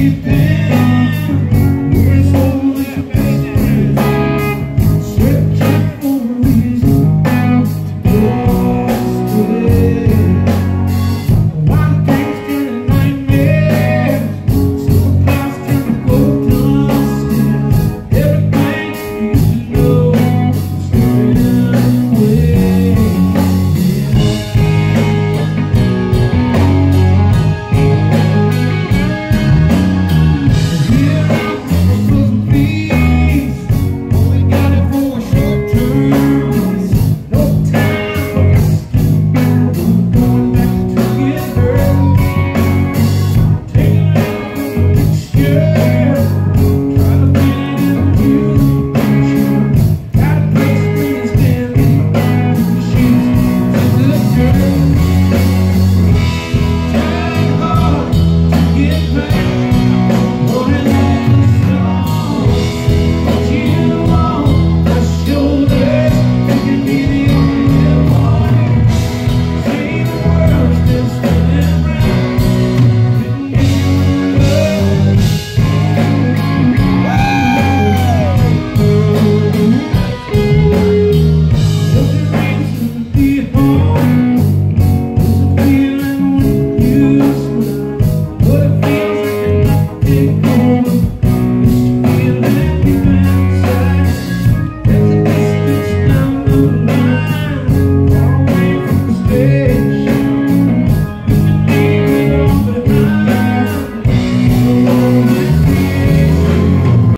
que